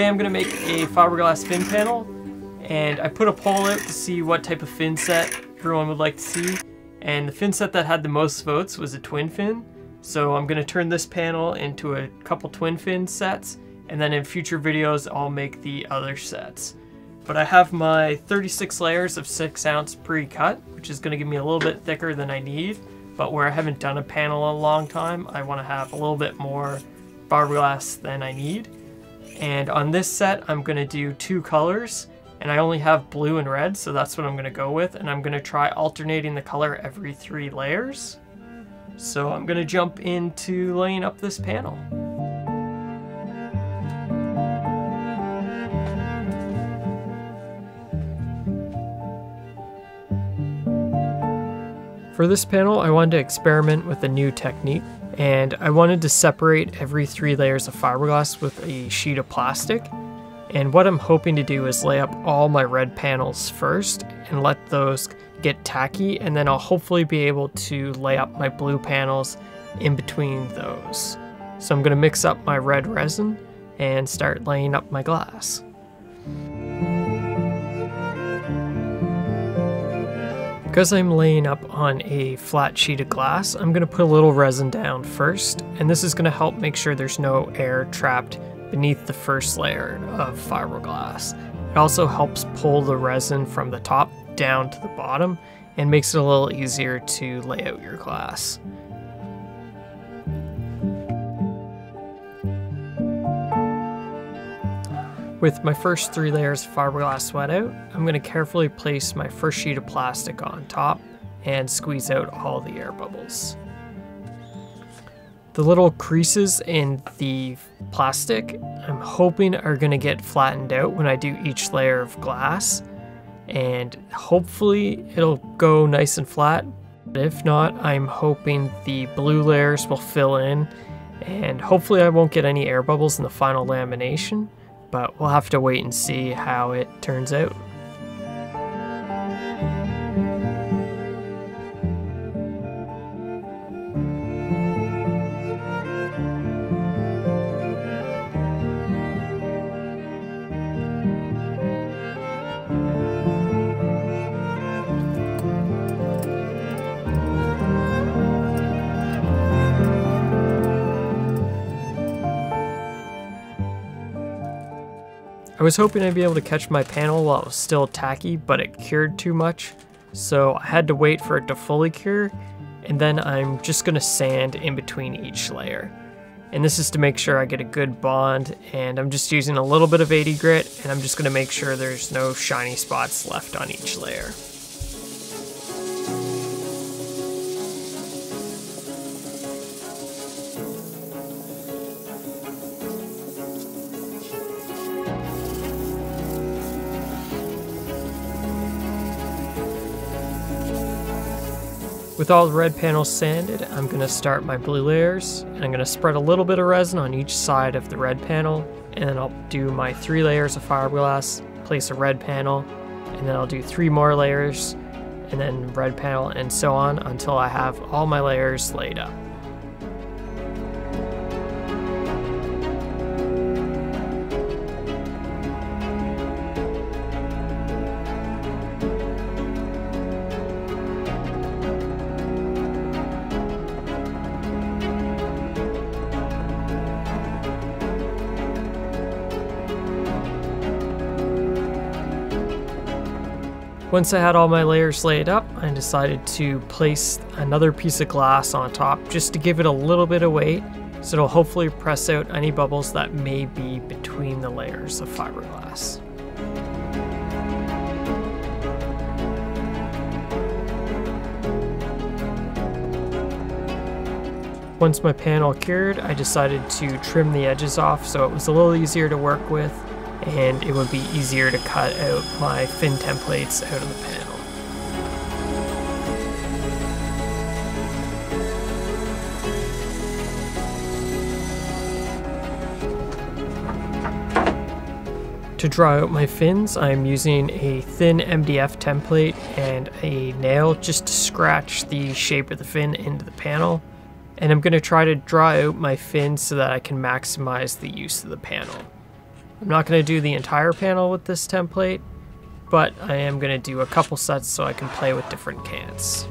Today I'm to make a fiberglass fin panel and I put a poll out to see what type of fin set everyone would like to see and the fin set that had the most votes was a twin fin so I'm to turn this panel into a couple twin fin sets and then in future videos I'll make the other sets. But I have my 36 layers of 6 ounce pre-cut which is to give me a little bit thicker than I need but where I haven't done a panel in a long time I want to have a little bit more fiberglass than I need. And on this set, I'm gonna do two colors and I only have blue and red, so that's what I'm gonna go with. And I'm gonna try alternating the color every three layers. So I'm gonna jump into laying up this panel. For this panel, I wanted to experiment with a new technique and I wanted to separate every three layers of fiberglass with a sheet of plastic. And what I'm hoping to do is lay up all my red panels first and let those get tacky and then I'll hopefully be able to lay up my blue panels in between those. So I'm going to mix up my red resin and start laying up my glass. Because I'm laying up on a flat sheet of glass, I'm going to put a little resin down first, and this is going to help make sure there's no air trapped beneath the first layer of fiberglass. It also helps pull the resin from the top down to the bottom and makes it a little easier to lay out your glass. With my first three layers of fiberglass wet out, I'm going to carefully place my first sheet of plastic on top and squeeze out all the air bubbles. The little creases in the plastic I'm hoping are going to get flattened out when I do each layer of glass and hopefully it'll go nice and flat. If not, I'm hoping the blue layers will fill in and hopefully I won't get any air bubbles in the final lamination but we'll have to wait and see how it turns out. I was hoping I'd be able to catch my panel while it was still tacky, but it cured too much, so I had to wait for it to fully cure, and then I'm just going to sand in between each layer. And this is to make sure I get a good bond, and I'm just using a little bit of 80 grit, and I'm just going to make sure there's no shiny spots left on each layer. With all the red panels sanded, I'm going to start my blue layers, and I'm going to spread a little bit of resin on each side of the red panel, and then I'll do my three layers of fiberglass, place a red panel, and then I'll do three more layers, and then red panel, and so on until I have all my layers laid up. Once I had all my layers laid up, I decided to place another piece of glass on top just to give it a little bit of weight so it'll hopefully press out any bubbles that may be between the layers of fiberglass. Once my panel cured, I decided to trim the edges off so it was a little easier to work with and it would be easier to cut out my fin templates out of the panel. To draw out my fins, I'm using a thin MDF template and a nail just to scratch the shape of the fin into the panel. And I'm going to try to draw out my fins so that I can maximize the use of the panel. I'm not going to do the entire panel with this template, but I am going to do a couple sets so I can play with different cants.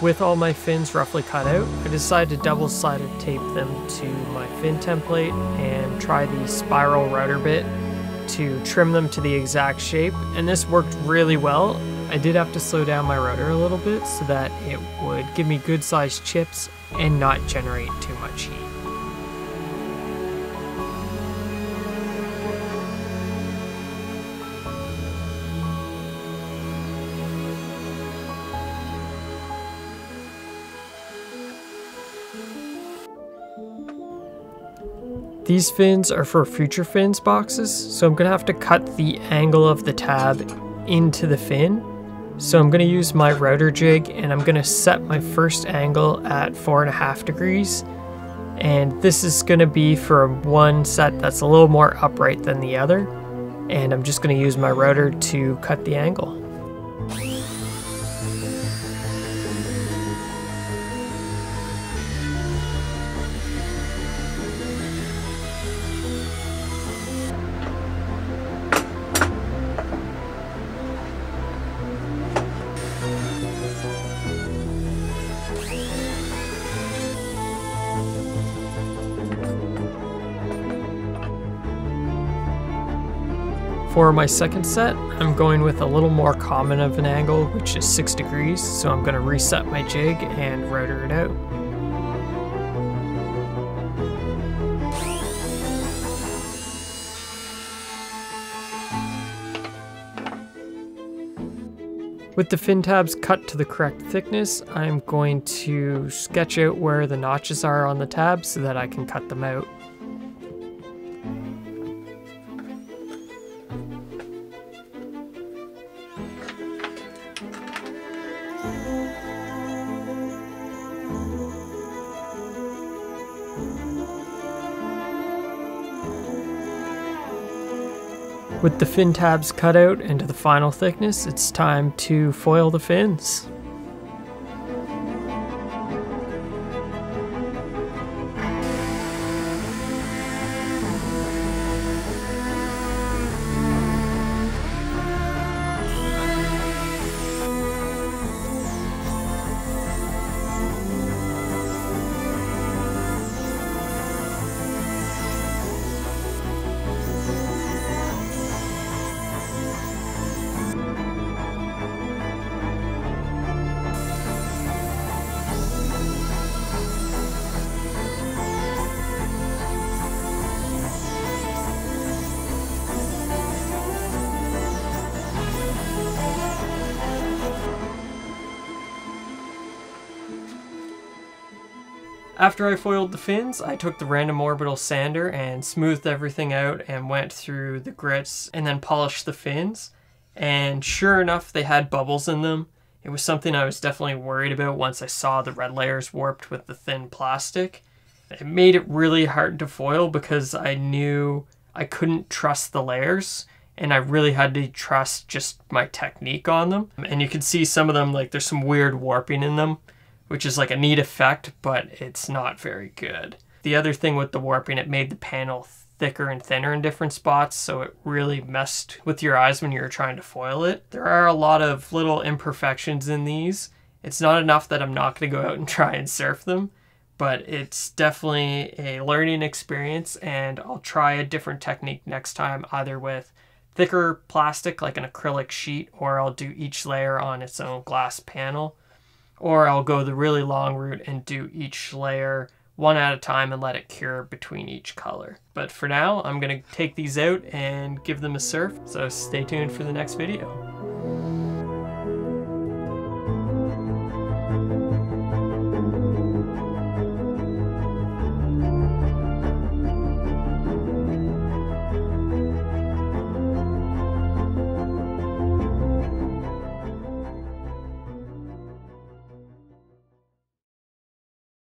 With all my fins roughly cut out, I decided to double-sided tape them to my fin template and try the spiral router bit to trim them to the exact shape, and this worked really well. I did have to slow down my router a little bit so that it would give me good sized chips and not generate too much heat. These fins are for future fins boxes, so I'm gonna have to cut the angle of the tab into the fin. So I'm gonna use my router jig and I'm gonna set my first angle at four and a half degrees. And this is gonna be for one set that's a little more upright than the other. And I'm just gonna use my router to cut the angle. For my second set, I'm going with a little more common of an angle, which is 6 degrees, so I'm going to reset my jig and router it out. With the fin tabs cut to the correct thickness, I'm going to sketch out where the notches are on the tab so that I can cut them out. With the fin tabs cut out into the final thickness, it's time to foil the fins. After I foiled the fins, I took the random orbital sander and smoothed everything out and went through the grits and then polished the fins. And sure enough, they had bubbles in them. It was something I was definitely worried about once I saw the red layers warped with the thin plastic. It made it really hard to foil because I knew I couldn't trust the layers and I really had to trust just my technique on them. And you can see some of them, like there's some weird warping in them which is like a neat effect, but it's not very good. The other thing with the warping, it made the panel thicker and thinner in different spots, so it really messed with your eyes when you were trying to foil it. There are a lot of little imperfections in these. It's not enough that I'm not going to go out and try and surf them, but it's definitely a learning experience, and I'll try a different technique next time, either with thicker plastic like an acrylic sheet, or I'll do each layer on its own glass panel or I'll go the really long route and do each layer one at a time and let it cure between each color. But for now, I'm gonna take these out and give them a surf, so stay tuned for the next video.